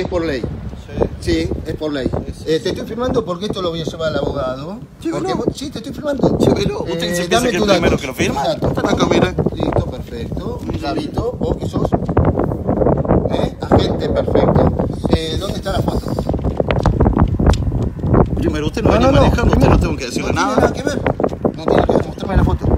es por ley. Sí, es por ley. Eh, te estoy firmando porque esto lo voy a llevar al abogado. Porque vos- sí, te estoy firmando. Llévelo. ¿Usted Eh, se piensa dame que es el primero datos, que lo firma? Acá, mire. Listo, perfecto. Gabito, vos que sos. ¿Eh? Agente, perfecto. Eh, ¿Dónde está la foto? Primero, usted no, venía manejando, usted no tengo que decirle no nada. tiene nada que ver. No tiene que ver. Mostrame la foto.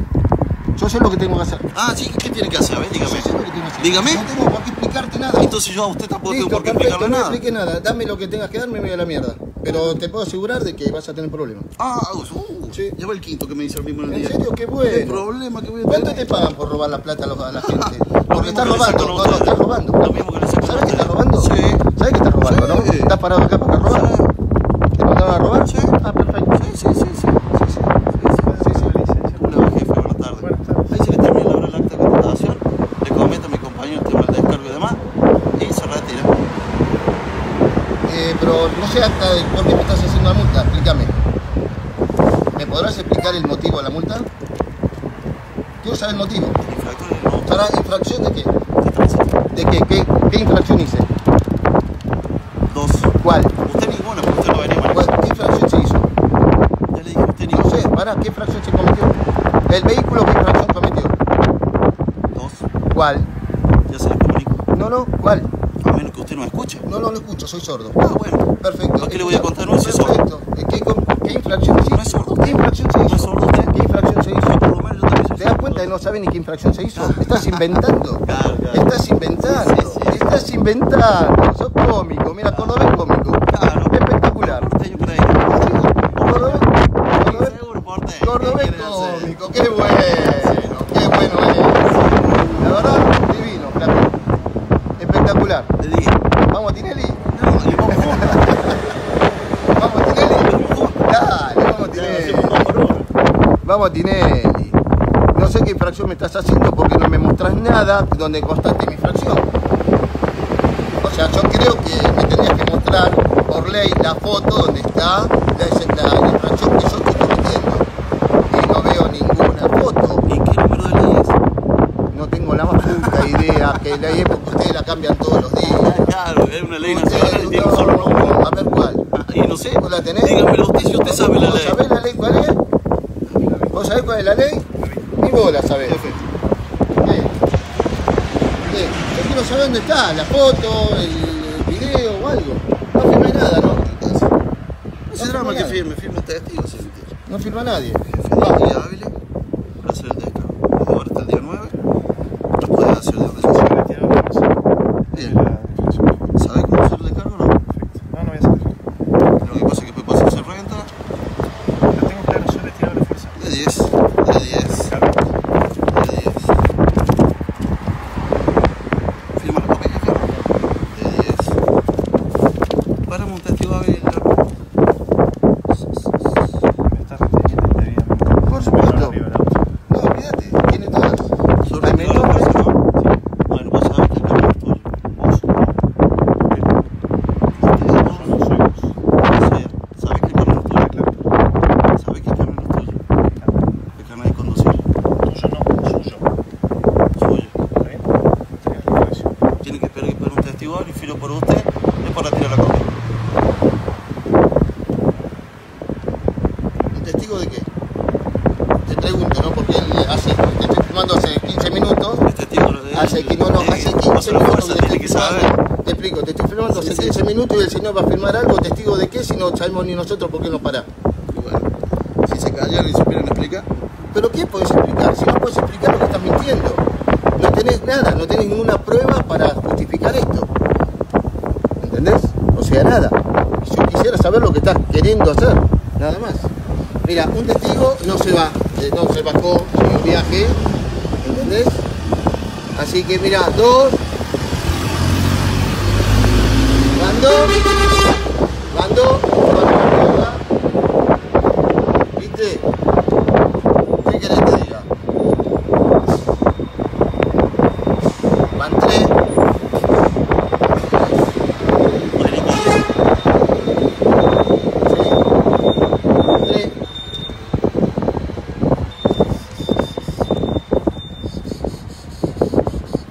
Yo sé lo que tengo que hacer. Ah, sí, ¿qué tiene que hacer? A ver, dígame. Yo sé lo que tengo que hacer. Dígame. No tengo por qué explicarte nada. Entonces yo a usted tampoco tengo por qué perfecto, explicarle no nada. explique nada. Dame lo que tengas que darme y me voy a la mierda. Pero te puedo asegurar de que vas a tener problemas. Ah, uh, Sí. ya va el quinto que me dice el mismo en el ¿En día. serio? Qué ¿Qué bueno. problema que voy a ¿Cuánto te pagan por robar la plata a los- a la gente? Porque estás robando. No, no, estás robando. Lo mismo que le ¿Sabes que estás robando? Sí. ¿Sabes que estás robando, no? ¿Estás parado acá para robar? Sí. ¿Te mandaron a robar? Sí. Ah, perfecto. Sí, sí, sí, sí. sí, sí. Sí, sí. Hola, jefe, buenas tardes. Buenas tardes. Ahí se le termina la hora del acta de contratación, le comenta a mi compañero el tema del descargo y demás, y se retira. Eh, pero no sé hasta por qué me estás haciendo la multa. Explícame. ¿Me podrás explicar el motivo de la multa? Quiero saber el motivo. No ¿Para infracción de qué? de tránsito. ¿De qué? ¿Qué, qué infracción hice? Dos. ¿Cuál? Usted ninguna, porque usted no venía ¿Cuál- manejando. ¿Qué infracción se hizo? Ya le dije, usted No ninguna. sé, para, ¿qué infracción se cometió? ¿El vehículo qué infracción cometió? Dos. ¿Cuál? Ya se le comunico. No, no, ¿cuál? A menos que usted no escuche. No, no lo escucho, soy sordo. Ah, bueno. Perfecto. ¿Para qué le voy a contar? No es sordo. ¿Qué, qué infracción se hizo? No es sordo. ¿Qué infracción se No hizo? es sordo usted. ¿Qué infracción se Yo hizo? por lo menos yo también soy ¿Te das cuenta que no sabe ni qué infracción se hizo? Estás inventando. Claro, claro. Estás inventando. Sí, sí, sí. Estás inventando. Sos cómico. Mira, cordobés cómico. Claro. Espectacular. Porteño por ahí. Cordobés. Cordobés. Cómico. Qué bueno. Qué bueno es. La verdad, divino, flaco. Espectacular. Le dije, Vamos, Tinelli. no, y vamos juntos. Vamos, Tinelli. Vamos juntos. Dale, vamos, Ya Tinelli. hacemos uno por uno. Vamos, Tinelli. No sé qué infracción me estás haciendo porque no me mostrás nada donde constaste mi infracción. O sea, yo creo que me tendrías que mostrar por ley la foto donde está la, la- la infracción que yo estoy cometiendo. Y no veo ninguna foto. ¿Y qué número de ley es? No tengo la más puta idea que la ley porque ustedes la cambian todos los días. Claro, es una ley nacional y tiene un solo a ver cuál. Ah, Y no sé, ¿Vos la tenés? dígamelo usted si usted sabe la ¿Vos ley. sabés la ley cuál es? ¿Vos sabés cuál es la ley? Ni vos la sabés. ¿Qué? ¿Qué? Yo quiero saber dónde está, la foto, el video o algo. No firme nada, ¿no? no se No drama firma que firme, firme testigo, sí. No firma nadie. Jefe, día hábil, el. Desde ahora hasta el día 9, lo puede hacer de donde yo Soy retirado de la mesa. Bien. De la dirección. ¿Sabe cómo hacer el descargo o no? Perfecto. No, no voy a hacer. Lo que pasa es que después hacerse renta Lo tengo claro, soy retirado de la fuerza. de 10, de 10, Carlos. de 10. Firma la papel, jefe. De 10. Párame un testigo hábil. Me estás reteniendo indebidamente. Por supuesto. Menor arriba del auto. No, olvídate, tiene todas. Sobre Hay el tiro de la menores. fuerza, ¿no? Bueno, vos sabés que el cambio es tuyo. Vos. Yo no soy vos. Sí, sabés que el cambio es tuyo. Claro. Sabés que el cambio es tuyo. El carnet de conducir. Tuyo no, suyo. Suyo. ¿Está bien? Tenés la colección. Tiene que esperar que pare un por usted. Es para tirar la copia. ¿Un testigo de qué? Te pregunto, ¿no? Porque hace, te estoy filmando hace 15 minutos. El testigo de Hace, que- no, no, hace que- 15 vos a la minutos fuerza te que saber. Te explico, te estoy filmando hace Sí, sí. 15 minutos y el señor va a firmar algo, testigo de qué, si no sabemos ni nosotros por qué no para. Y bueno, si se callan y supieran explicar. ¿Pero qué podés explicar? Si no puedes explicar lo que estás mintiendo. No tenés nada, no tenés ninguna prueba para justificar esto. ¿Entendés? O sea, nada. Yo quisiera saber lo que estás queriendo hacer, nada más. Mira, un testigo no se va, eh, no se bajó, siguió un viaje, ¿entendés? Así que mira, dos. Van dos. Dos. van una mierda. ¿Viste? ¿Qué querés que te diga? Van tres. Sí. Tres.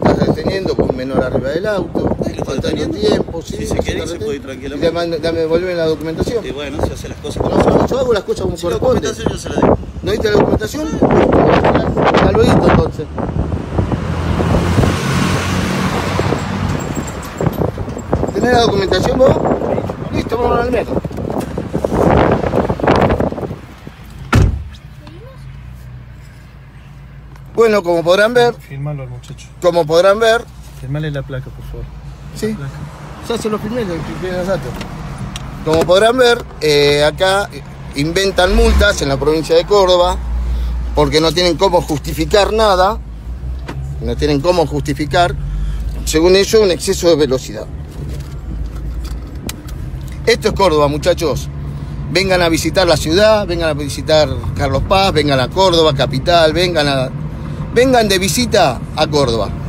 Estás reteniendo con menor arriba del auto. Deteniendo. tiempo. sí. Si se quiere, se puede ir tranquilamente. Y Dame, dame, la documentación. Y bueno, se hace las cosas No, yo, yo hago las cosas como Si la corresponde. documentación yo se la digo. ¿No viste la documentación? Hasta luego entonces. ¿Tenés la documentación vos? Listo, vamos al metro. Bueno, como podrán ver, Filmalo al muchacho. como podrán ver, Filmale la placa, por favor. sí, ya se lo filmé, lo dato. Como podrán ver, eh, acá inventan multas en la provincia de Córdoba porque no tienen cómo justificar nada, no tienen cómo justificar, según ellos, un exceso de velocidad. Esto es Córdoba, muchachos. Vengan a visitar la ciudad, vengan a visitar Carlos Paz, vengan a Córdoba, capital, vengan a vengan de visita a Córdoba.